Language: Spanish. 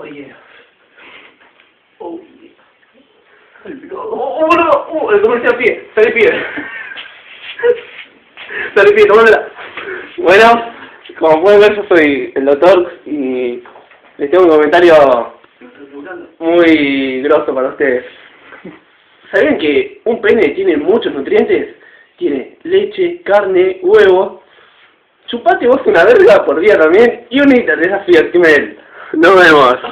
Oh yeah. Oh yeah. Oh, oh, oh boludo. Uh, oh, el comercial pie. Salí pie. Salí pie, tomándola. Bueno, como pueden ver yo soy el doctor y les tengo un comentario muy grosso para ustedes. ¿Sabían que un pene tiene muchos nutrientes? Tiene leche, carne, huevo. Chupate vos una verga por día también y unita de esa. Nos vemos.